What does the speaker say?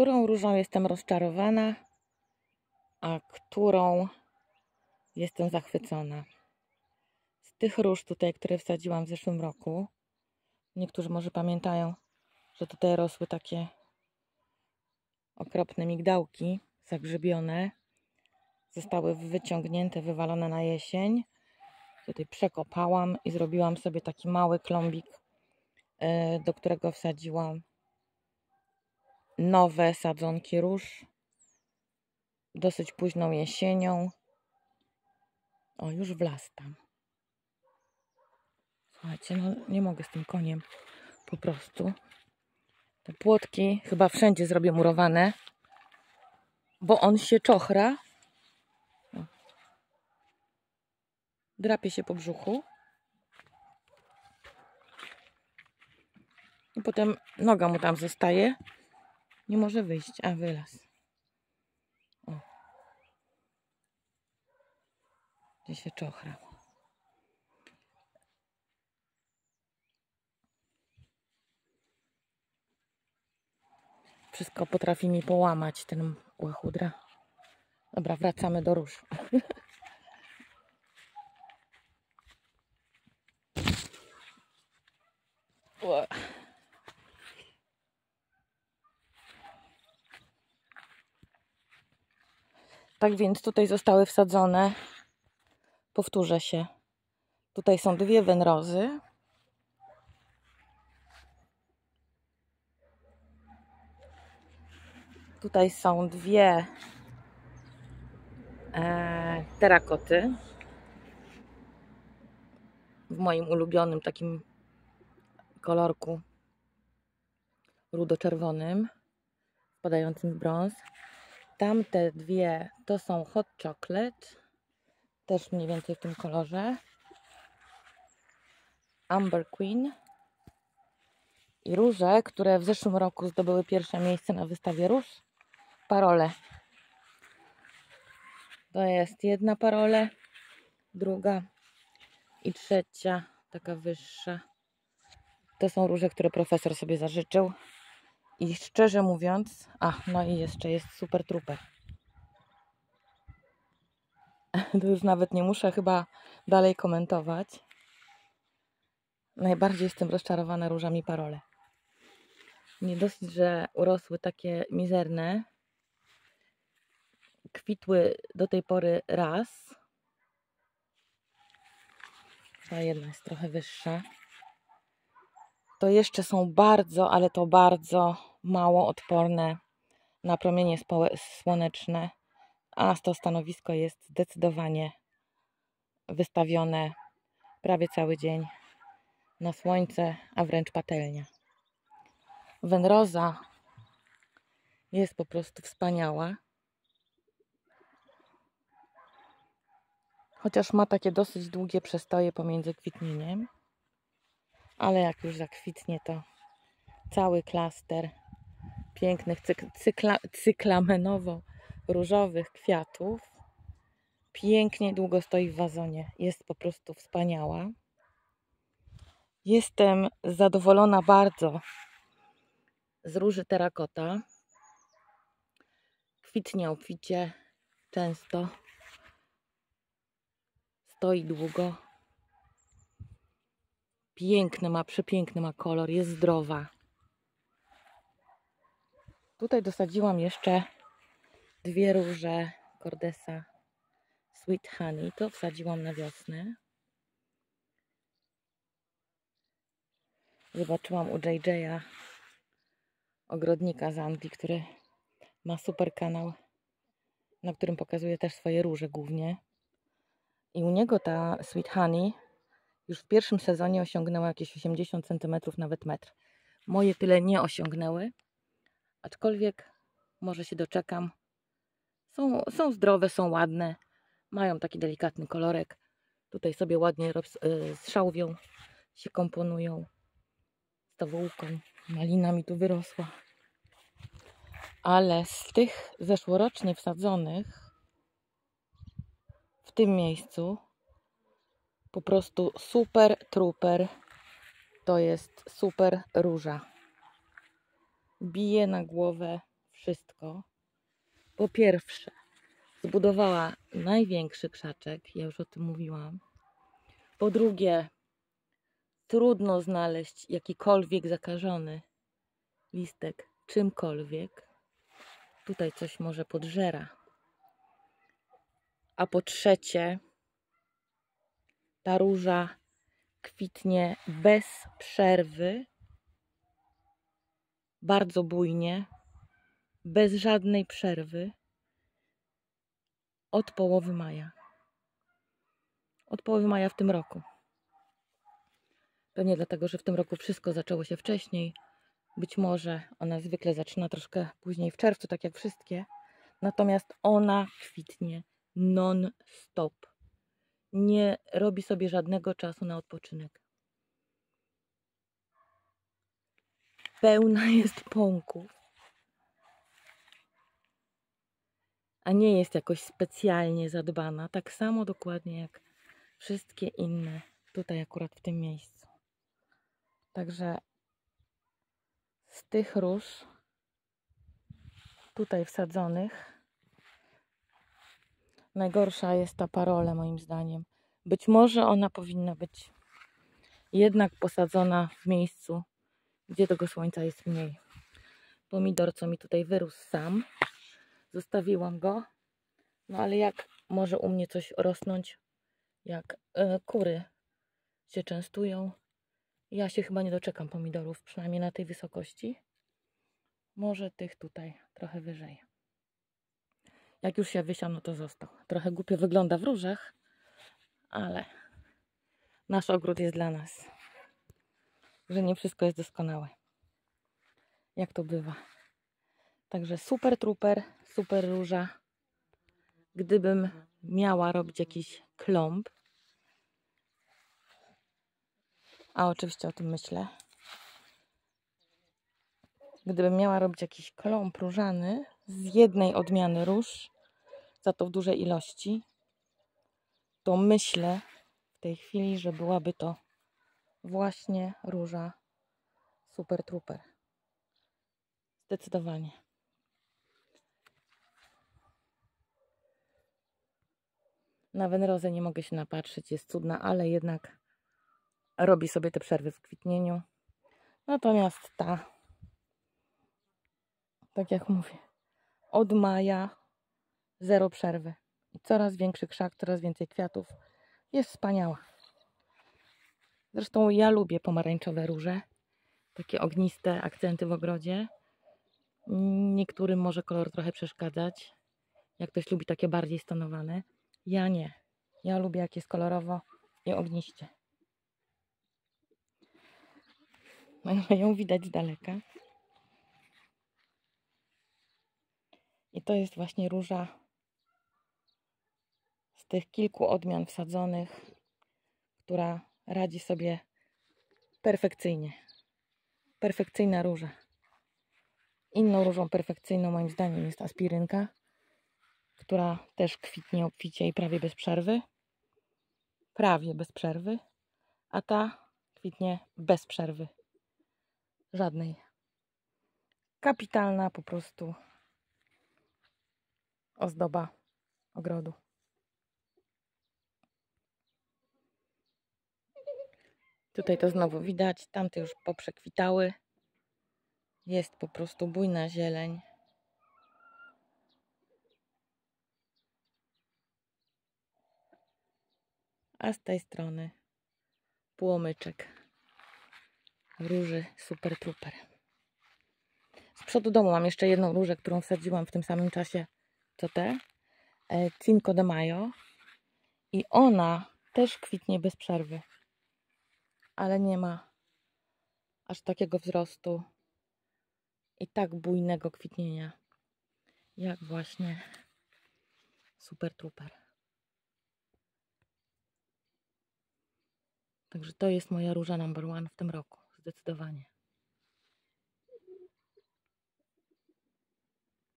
Którą różą jestem rozczarowana, a którą jestem zachwycona. Z tych róż tutaj, które wsadziłam w zeszłym roku, niektórzy może pamiętają, że tutaj rosły takie okropne migdałki zagrzybione. Zostały wyciągnięte, wywalone na jesień. Tutaj przekopałam i zrobiłam sobie taki mały klombik, e, do którego wsadziłam nowe sadzonki róż. Dosyć późną jesienią. O, już wlazł tam. Słuchajcie, no nie mogę z tym koniem. Po prostu. Te płotki chyba wszędzie zrobię murowane, bo on się czochra. O. Drapie się po brzuchu. I potem noga mu tam zostaje. Nie może wyjść, a wylaz. O. Gdzie się czochra. Wszystko potrafi mi połamać ten łachudra. Dobra, wracamy do róż. Tak więc tutaj zostały wsadzone, powtórzę się, tutaj są dwie węrozy. Tutaj są dwie e, terakoty w moim ulubionym takim kolorku rudo-czerwonym, spadającym w brąz. Tamte dwie to są hot chocolate, też mniej więcej w tym kolorze. Amber Queen i róże, które w zeszłym roku zdobyły pierwsze miejsce na wystawie róż. Parole. To jest jedna parole, druga i trzecia, taka wyższa. To są róże, które profesor sobie zażyczył. I szczerze mówiąc, a no i jeszcze jest super trupę. To już nawet nie muszę chyba dalej komentować. Najbardziej jestem rozczarowana różami parole. Nie dosyć, że urosły takie mizerne. Kwitły do tej pory raz. Ta jedna jest trochę wyższa. To jeszcze są bardzo, ale to bardzo mało odporne na promienie słoneczne, a to stanowisko jest zdecydowanie wystawione prawie cały dzień na słońce, a wręcz patelnia. Wędroza jest po prostu wspaniała. Chociaż ma takie dosyć długie przestoje pomiędzy kwitnieniem. Ale jak już zakwitnie, to cały klaster pięknych cykla, cyklamenowo-różowych kwiatów pięknie długo stoi w wazonie. Jest po prostu wspaniała. Jestem zadowolona bardzo z róży terakota. Kwitnie obficie, często. Stoi długo. Piękny ma, przepiękny ma kolor, jest zdrowa. Tutaj dosadziłam jeszcze dwie róże Cordesa Sweet Honey. To wsadziłam na wiosnę. Zobaczyłam u JJ'a ogrodnika z Anglii, który ma super kanał, na którym pokazuje też swoje róże głównie. I u niego ta Sweet Honey już w pierwszym sezonie osiągnęła jakieś 80 cm, nawet metr. Moje tyle nie osiągnęły, aczkolwiek może się doczekam. Są, są zdrowe, są ładne, mają taki delikatny kolorek. Tutaj sobie ładnie y, z szałwią się komponują. Z towółką. Malina mi tu wyrosła. Ale z tych zeszłorocznie wsadzonych w tym miejscu po prostu super truper to jest super róża. Bije na głowę wszystko. Po pierwsze, zbudowała największy krzaczek, ja już o tym mówiłam. Po drugie, trudno znaleźć jakikolwiek zakażony listek czymkolwiek. Tutaj coś może podżera. A po trzecie, ta róża kwitnie bez przerwy, bardzo bujnie, bez żadnej przerwy od połowy maja. Od połowy maja w tym roku. Pewnie dlatego, że w tym roku wszystko zaczęło się wcześniej. Być może ona zwykle zaczyna troszkę później w czerwcu, tak jak wszystkie. Natomiast ona kwitnie non-stop. Nie robi sobie żadnego czasu na odpoczynek. Pełna jest pąków. A nie jest jakoś specjalnie zadbana. Tak samo dokładnie jak wszystkie inne tutaj akurat w tym miejscu. Także z tych róż tutaj wsadzonych najgorsza jest ta parola moim zdaniem. Być może ona powinna być jednak posadzona w miejscu, gdzie tego słońca jest mniej. Pomidor, co mi tutaj wyrósł sam, zostawiłam go, no ale jak może u mnie coś rosnąć, jak y, kury się częstują, ja się chyba nie doczekam pomidorów, przynajmniej na tej wysokości. Może tych tutaj trochę wyżej. Jak już się wysiano, to został. Trochę głupio wygląda w różach, ale nasz ogród jest dla nas. Że nie wszystko jest doskonałe. Jak to bywa. Także super truper, super róża. Gdybym miała robić jakiś klomb, a oczywiście o tym myślę. Gdybym miała robić jakiś klomb różany z jednej odmiany róż, za to w dużej ilości, to myślę w tej chwili, że byłaby to właśnie róża Super Trooper. Zdecydowanie. Na Wenrozę nie mogę się napatrzeć, jest cudna, ale jednak robi sobie te przerwy w kwitnieniu. Natomiast ta, tak jak mówię, od maja zero przerwy. Coraz większy krzak, coraz więcej kwiatów. Jest wspaniała. Zresztą ja lubię pomarańczowe róże. Takie ogniste akcenty w ogrodzie. Niektórym może kolor trochę przeszkadzać. Jak ktoś lubi takie bardziej stonowane. Ja nie. Ja lubię jak jest kolorowo i ogniście. No ją widać z daleka. I to jest właśnie róża z tych kilku odmian wsadzonych, która radzi sobie perfekcyjnie. Perfekcyjna róża. Inną różą perfekcyjną moim zdaniem jest aspirynka, która też kwitnie obficie i prawie bez przerwy. Prawie bez przerwy. A ta kwitnie bez przerwy. Żadnej. Kapitalna po prostu ozdoba ogrodu. Tutaj to znowu widać, tamte już poprzekwitały. Jest po prostu bujna zieleń. A z tej strony płomyczek róży Super Trooper. Z przodu domu mam jeszcze jedną różę, którą wsadziłam w tym samym czasie co te. E, Cinco de Mayo. I ona też kwitnie bez przerwy. Ale nie ma aż takiego wzrostu i tak bujnego kwitnienia jak właśnie Super Trooper. Także to jest moja róża number one w tym roku zdecydowanie.